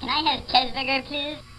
Can I have cheeseburger, please?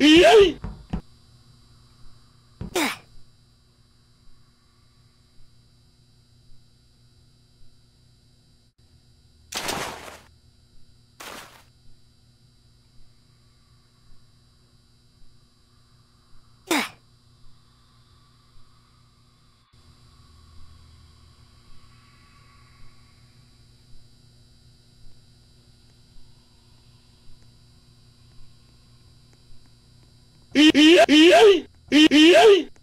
E aí? Can I have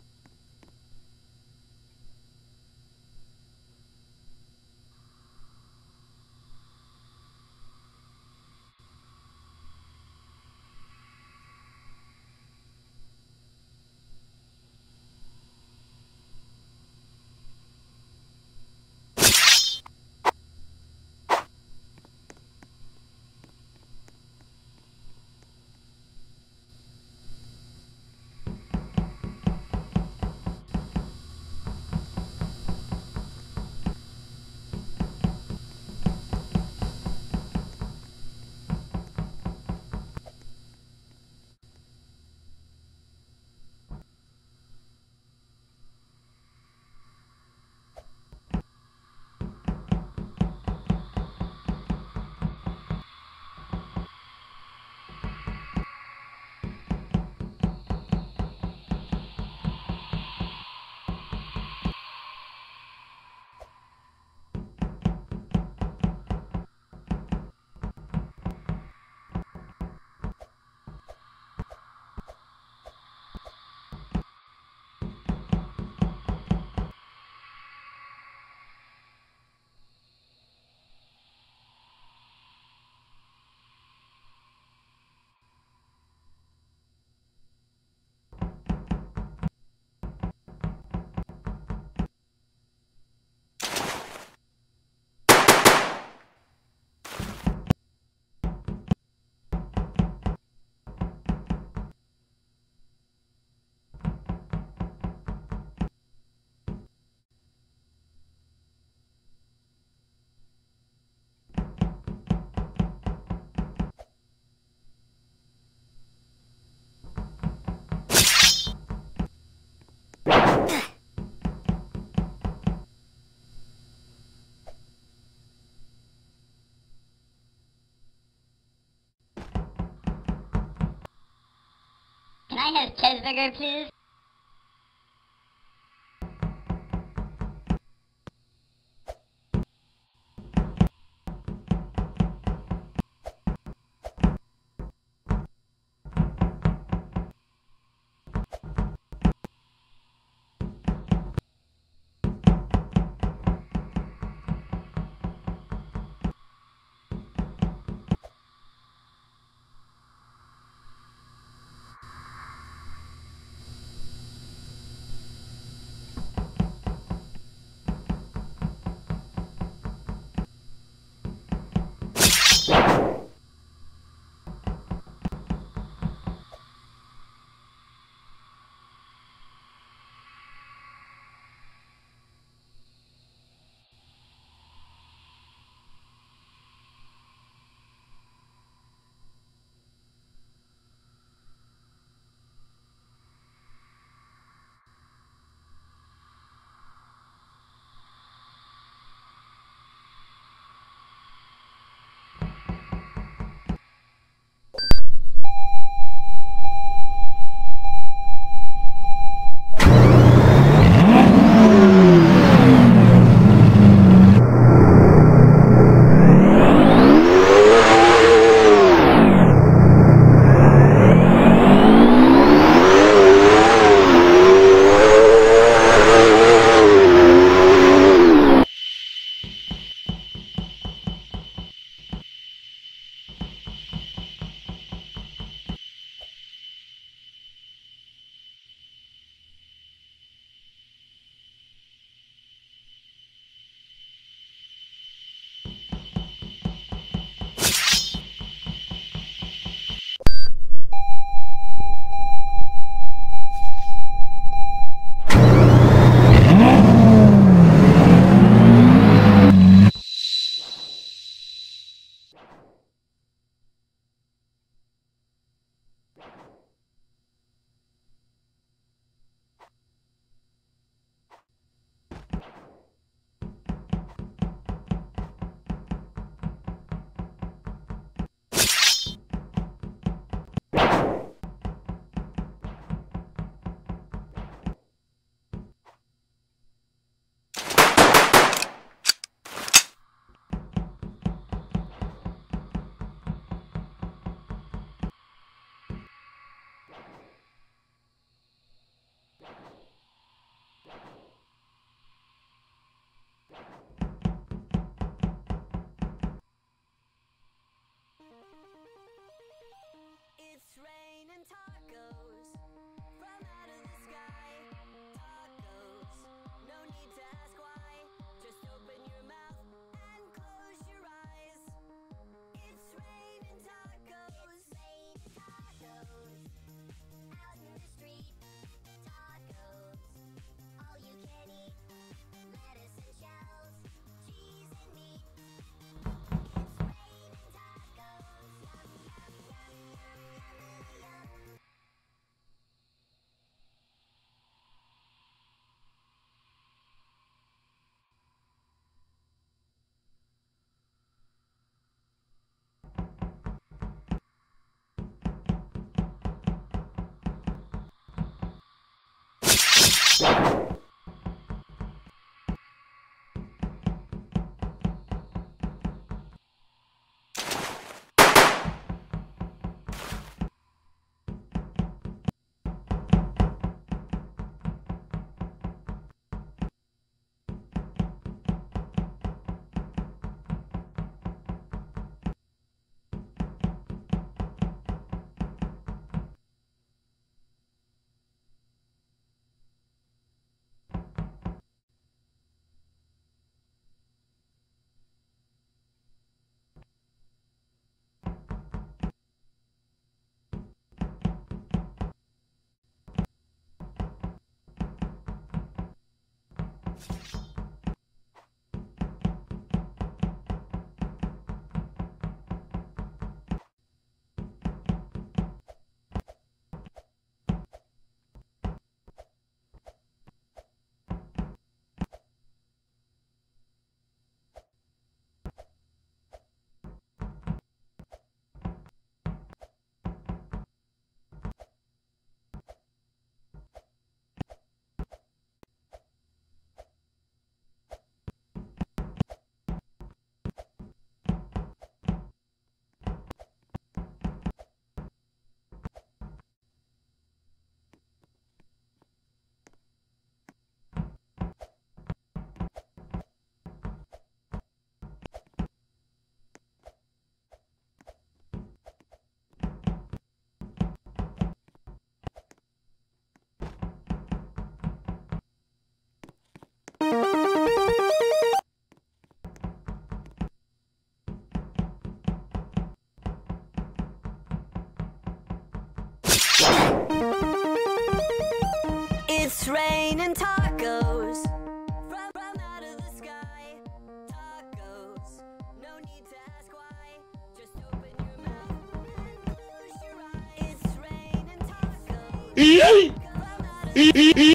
cheeseburger, please?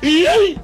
yeah.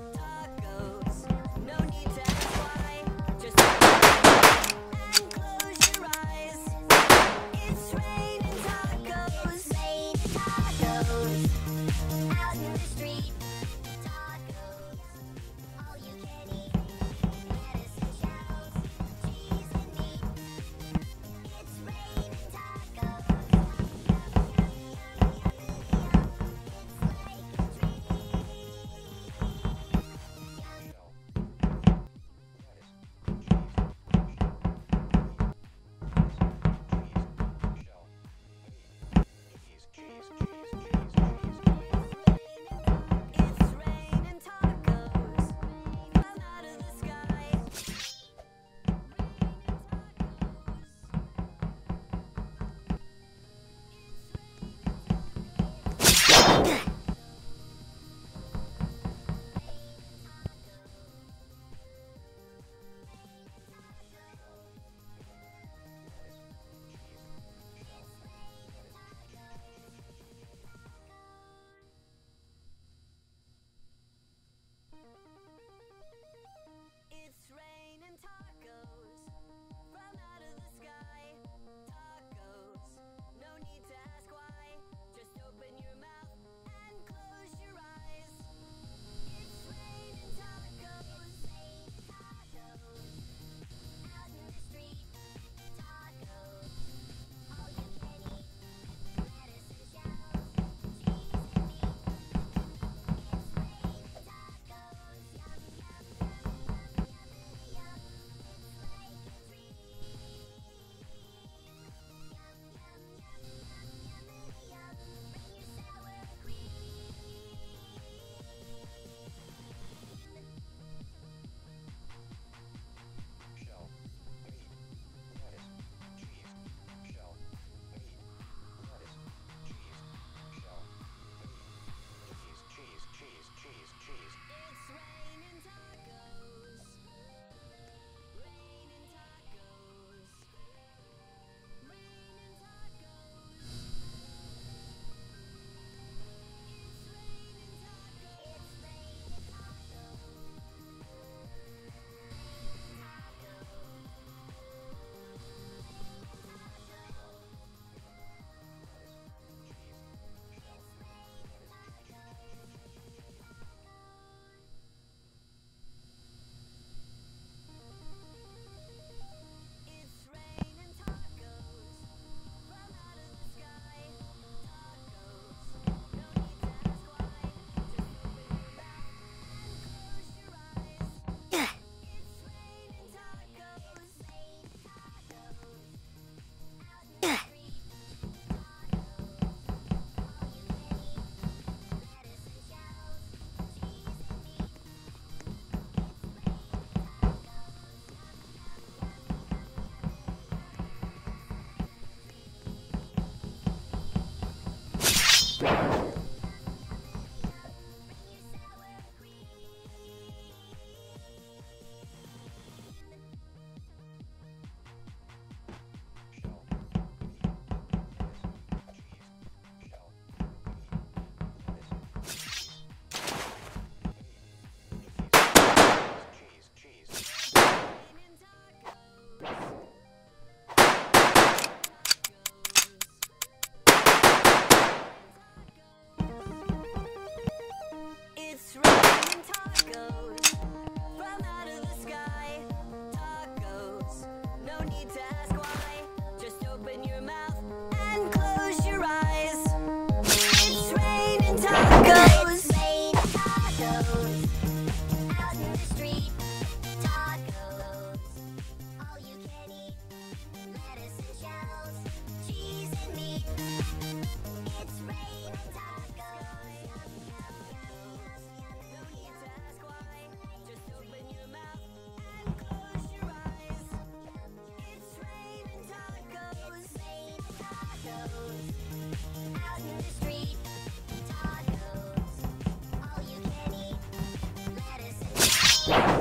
Yeah.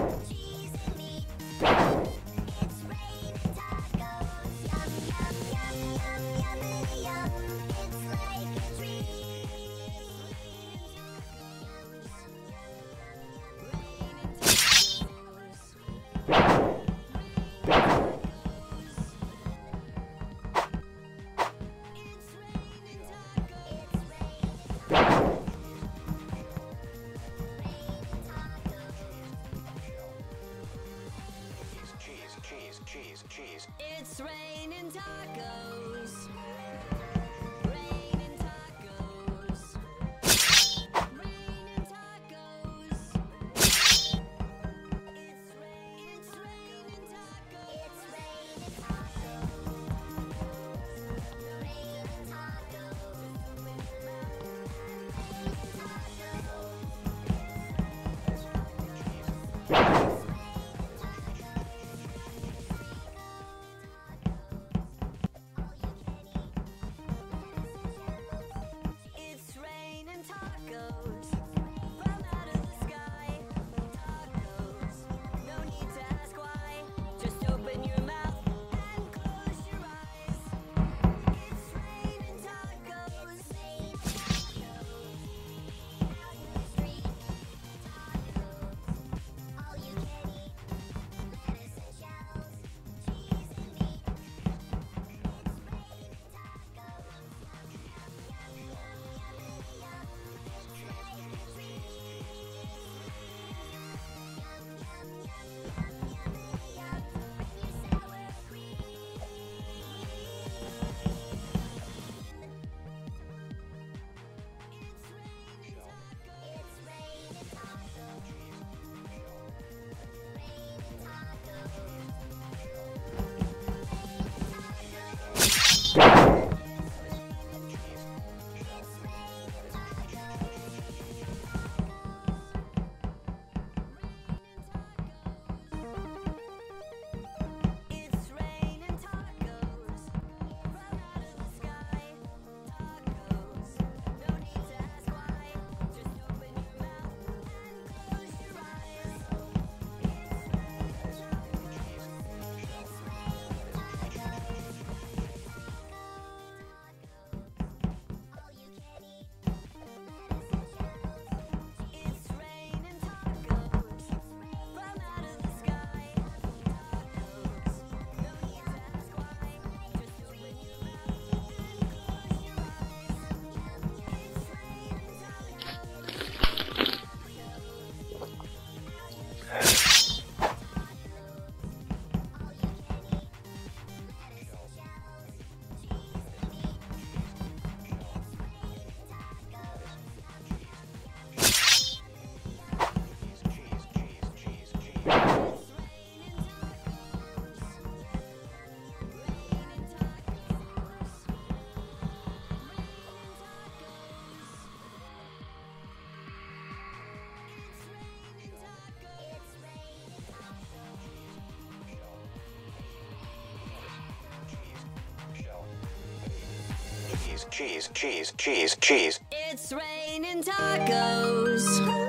Cheese, cheese, cheese, cheese. It's raining tacos.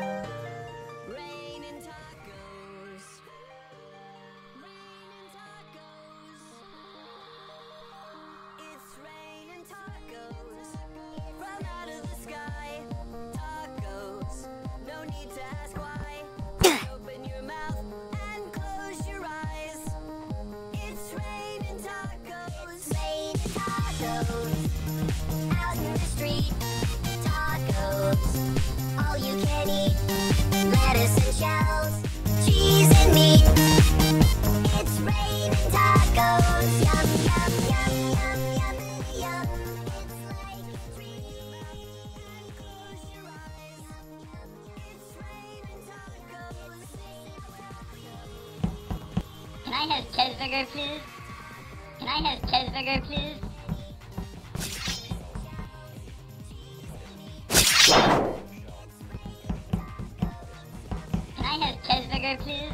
Please?